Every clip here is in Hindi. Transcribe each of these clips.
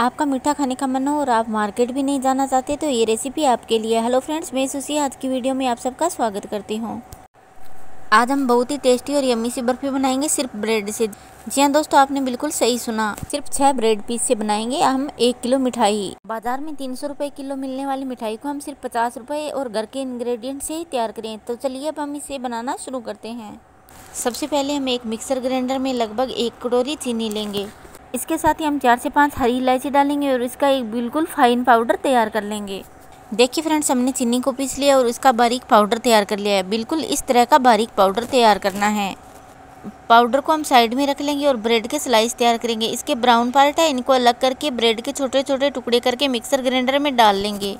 आपका मीठा खाने का मन हो और आप मार्केट भी नहीं जाना चाहते तो ये रेसिपी आपके लिए हेलो फ्रेंड्स मैं सुशी, आज की वीडियो में आप सबका स्वागत करती हूँ। आज हम बहुत ही टेस्टी और यम्मी सी बर्फ़ी बनाएँगे, सिर्फ़ ब्रेड से। जी हाँ दोस्तों, आपने बिल्कुल सही सुना। सिर्फ़ छह ब्रेड पीस से बनाएँगे, हम एक किलो मिठाई। बाज़ार में तीन सौ रुपये किलो मिलने वाली मिठाई को हम सिर्फ़ पचास रुपये और घर के इंग्रेडिएंट से ही तैयार करें। तो चलिए अब हम इसे बनाना शुरू करते हैं। सबसे पहले हम एक मिक्सर ग्राइंडर में लगभग एक कटोरी चीनी लेंगे। इसके साथ ही हम चार से पाँच हरी इलायची डालेंगे और इसका एक बिल्कुल फाइन पाउडर तैयार कर लेंगे। देखिए फ्रेंड्स हमने चीनी को पीस लिया और इसका बारीक पाउडर तैयार कर लिया है। बिल्कुल इस तरह का बारीक पाउडर तैयार करना है। पाउडर को हम साइड में रख लेंगे और ब्रेड के स्लाइस तैयार करेंगे। इसके ब्राउन पार्ट है, इनको अलग करके ब्रेड के छोटे छोटे टुकड़े करके मिक्सर ग्राइंडर में डाल लेंगे।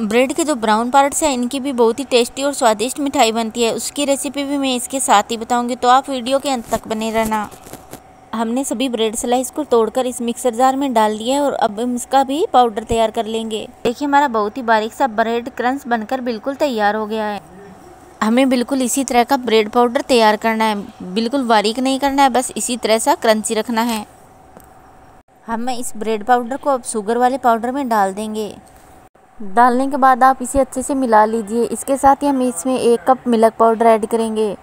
ब्रेड के जो ब्राउन पार्ट्स हैं, इनकी भी बहुत ही टेस्टी और स्वादिष्ट मिठाई बनती है। उसकी रेसिपी भी मैं इसके साथ ही बताऊँगी तो आप वीडियो के अंत तक बने रहना। हमने सभी ब्रेड स्लाइस को तोड़कर इस मिक्सर जार में डाल दिया है और अब हम इसका भी पाउडर तैयार कर लेंगे। देखिए, हमारा बहुत ही बारीक सा ब्रेड क्रंच बनकर बिल्कुल तैयार हो गया है। हमें बिल्कुल इसी तरह का ब्रेड पाउडर तैयार करना है। बिल्कुल बारीक नहीं करना है, बस इसी तरह सा क्रंची रखना है। हम इस ब्रेड पाउडर को अब शुगर वाले पाउडर में डाल देंगे। डालने के बाद आप इसे अच्छे से मिला लीजिए। इसके साथ ही हम इसमें एक कप मिल्क पाउडर ऐड करेंगे।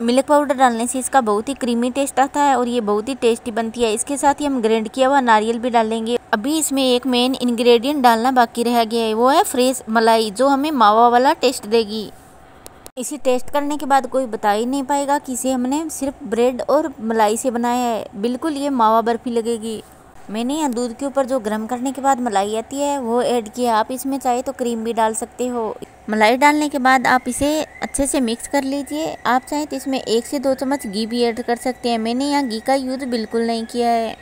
मिल्क पाउडर डालने से इसका बहुत ही क्रीमी टेस्ट आता है और ये बहुत ही टेस्टी बनती है। इसके साथ ही हम ग्राइंड किया हुआ नारियल भी डालेंगे। अभी इसमें एक मेन इंग्रेडिएंट डालना बाकी रह गया है, वो है फ्रेश मलाई, जो हमें मावा वाला टेस्ट देगी। इसे टेस्ट करने के बाद कोई बता ही नहीं पाएगा कि इसे हमने सिर्फ़ ब्रेड और मलाई से बनाया है। बिल्कुल ये मावा बर्फ़ी लगेगी। मैंने यहाँ दूध के ऊपर जो गर्म करने के बाद मलाई आती है, वो ऐड किया। आप इसमें चाहे तो क्रीम भी डाल सकते हो। मलाई डालने के बाद आप इसे अच्छे से मिक्स कर लीजिए। आप चाहें तो इसमें एक से दो चम्मच घी भी ऐड कर सकते हैं। मैंने यहाँ घी का यूज़ बिल्कुल नहीं किया है।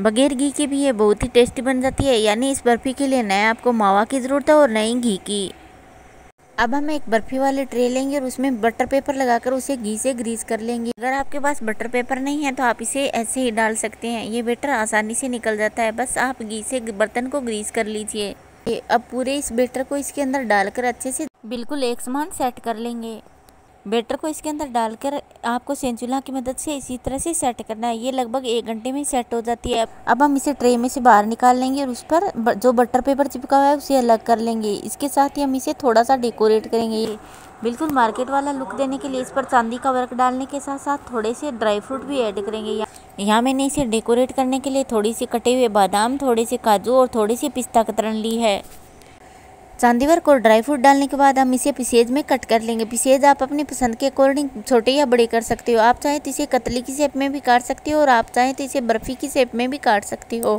बगैर घी के भी ये बहुत ही टेस्टी बन जाती है। यानी इस बर्फ़ी के लिए नए आपको मावा की ज़रूरत है और नई घी की। अब हम एक बर्फ़ी वाले ट्रे लेंगे और उसमें बटर पेपर लगाकर उसे घी से ग्रीस कर लेंगे। अगर आपके पास बटर पेपर नहीं है तो आप इसे ऐसे ही डाल सकते हैं। ये बेटर आसानी से निकल जाता है। बस आप घी से बर्तन को ग्रीस कर लीजिए। अब पूरे इस बेटर को इसके अंदर डालकर अच्छे से बिल्कुल एक समान सेट कर लेंगे। बेटर को इसके अंदर डालकर आपको सेंचुला की मदद से इसी तरह से सेट करना है। ये लगभग एक घंटे में सेट हो जाती है। अब हम इसे ट्रे में से बाहर निकाल लेंगे और उस पर जो बटर पेपर चिपका हुआ है उसे अलग कर लेंगे। इसके साथ ही हम इसे थोड़ा सा डेकोरेट करेंगे। बिल्कुल मार्केट वाला लुक देने के लिए इस पर चांदी का वर्क डालने के साथ साथ थोड़े से ड्राई फ्रूट भी ऐड करेंगे। यहाँ मैंने इसे डेकोरेट करने के लिए थोड़ी सी कटे हुए बादाम, थोड़े से काजू और थोड़ी सी पिस्ता कतरन ली है। चांदी को ड्राई फ्रूट डालने के बाद हम इसे पिसेज में कट कर लेंगे। पिसेज आप अपनी पसंद के अकॉर्डिंग छोटे या बड़े कर सकते हो। आप चाहें तो इसे कतली की शेप में भी काट सकते हो और आप चाहें तो इसे बर्फ़ी की शेप में भी काट सकते हो।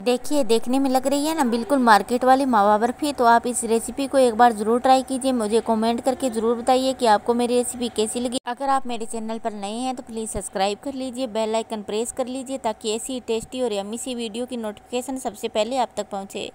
देखिए, देखने में लग रही है ना, बिल्कुल मार्केट वाली मावा बर्फ़ी तो आप इस रेसिपी को एक बार ज़रूर ट्राई कीजिए। मुझे कमेंट करके ज़रूर बताइए कि आपको मेरी रेसिपी कैसी लगी। अगर आप मेरे चैनल पर नए हैं तो प्लीज़ सब्सक्राइब कर लीजिए, बेल आइकन प्रेस कर लीजिए, ताकि ऐसी टेस्टी और यमी सी वीडियो की नोटिफिकेशन सबसे पहले आप तक पहुँचे।